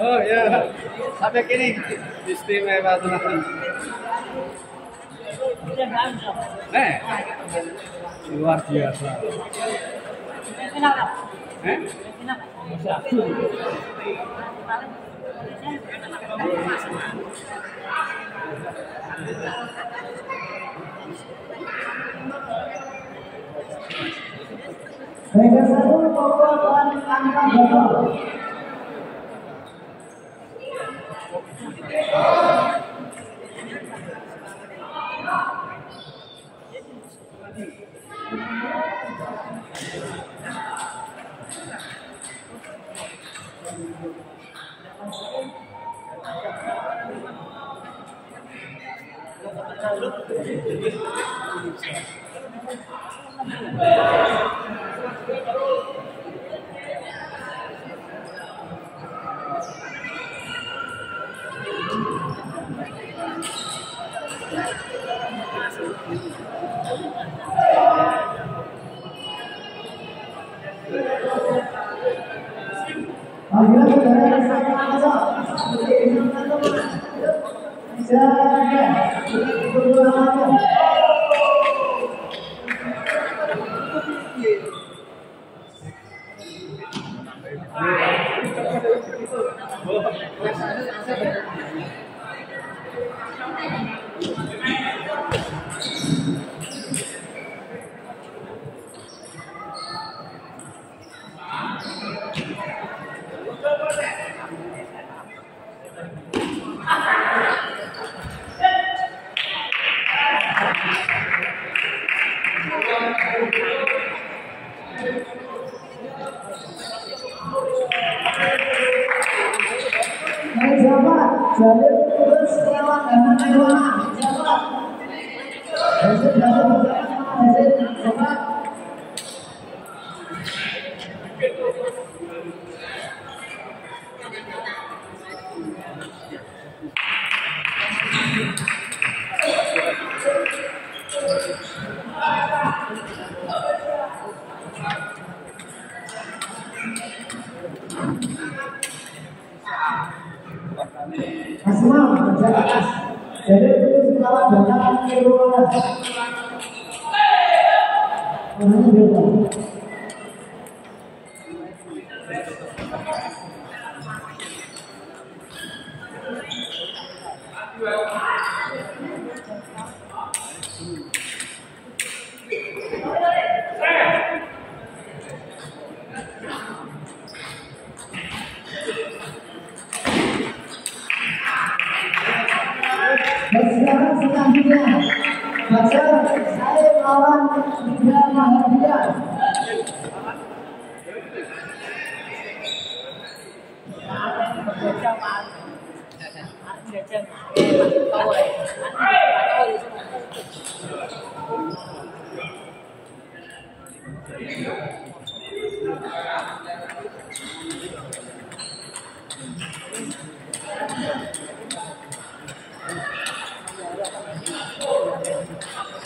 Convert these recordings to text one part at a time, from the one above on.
Oh ya, sampai kini istimewa teman. Eh, luar biasa. Eh? Mereka satu dan angka botol. Apabila Yeah, yeah. Maksimal menjaga atas. Jadi terus melawan dan jangan keluar. Namanya beda. Dan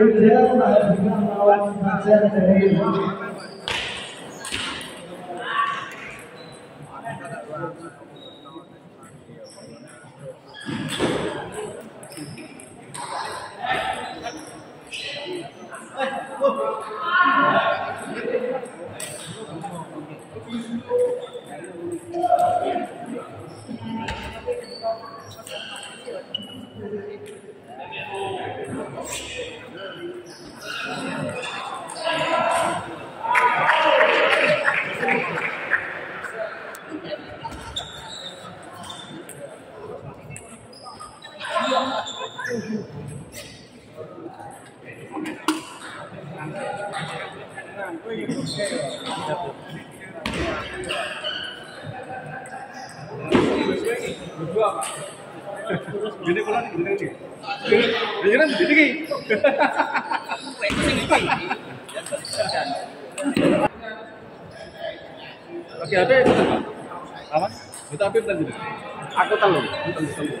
through the I have become my wife's my seventh and Gini gini. Oke, ada itu. Apa? Itu Apip tadi. Aku telur. Itu telu.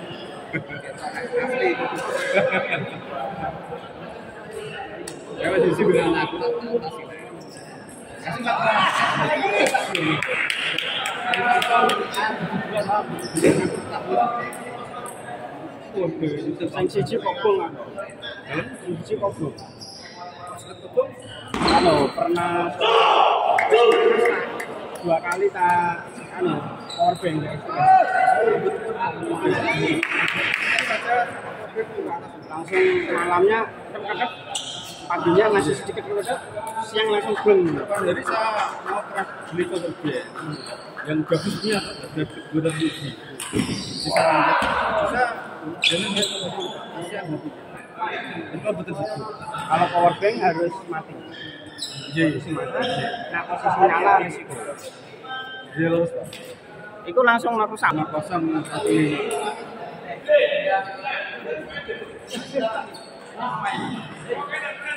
Wis isi bilang aku tak kasih. Kasih Pak. Sing pernah dua kali tak anu power bank langsung malamnya paginya masih sedikit kedep siang langsung beng Jadi saya mau pernah beli cover dia. Yang bagus punya gue udah beli bisa bisa jangan dia mati itu betul betul kalau power bank harus mati. Iya iya. Nah posisi nyala risiko dia lulus pak itu langsung merusak sama kosong satu lima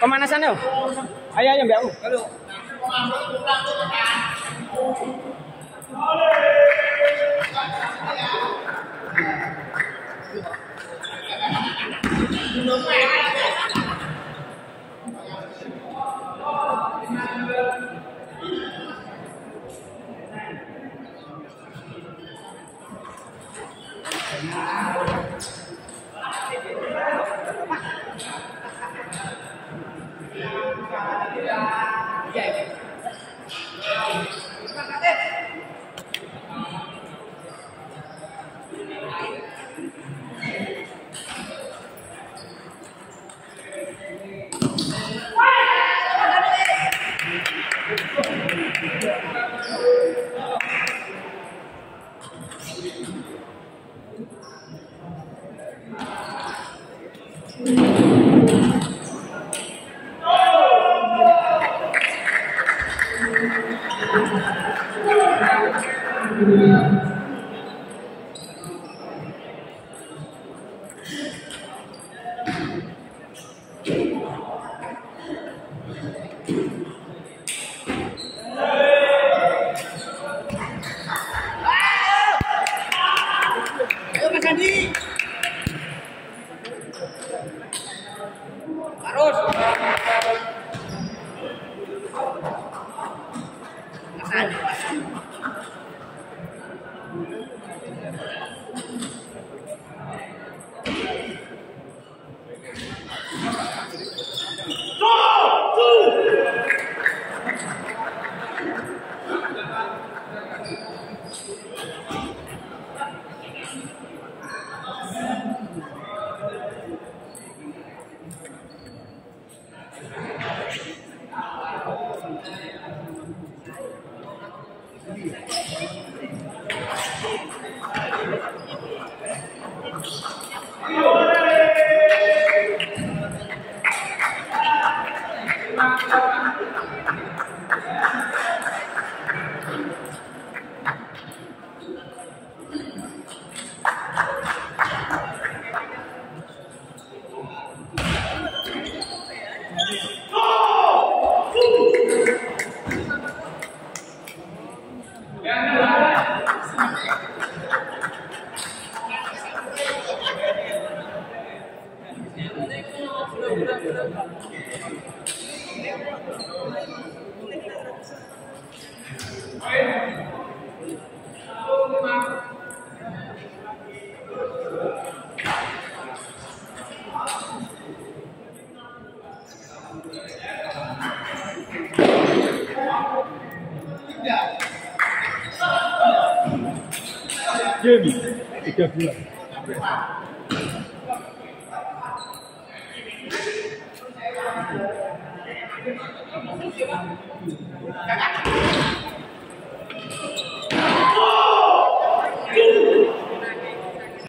Pemanasan yuk. Ayo ayo Mbak U. Yeah. Thank you. time do campeonato. Caraca!